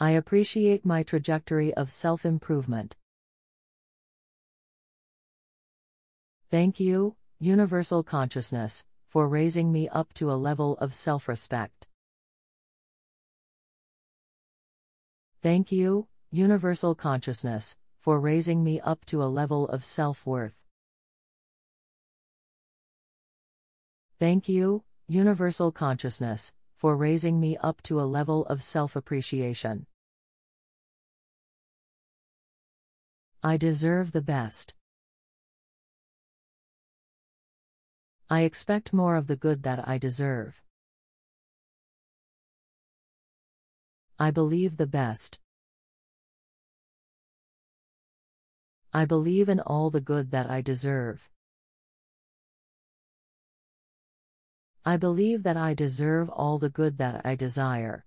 I appreciate my trajectory of self improvement. Thank you, Universal Consciousness, for raising me up to a level of self respect. Thank you, Universal Consciousness, for raising me up to a level of self worth. Thank you, Universal Consciousness, for raising me up to a level of self appreciation. I deserve the best. I expect more of the good that I deserve. I believe the best. I believe in all the good that I deserve. I believe that I deserve all the good that I desire.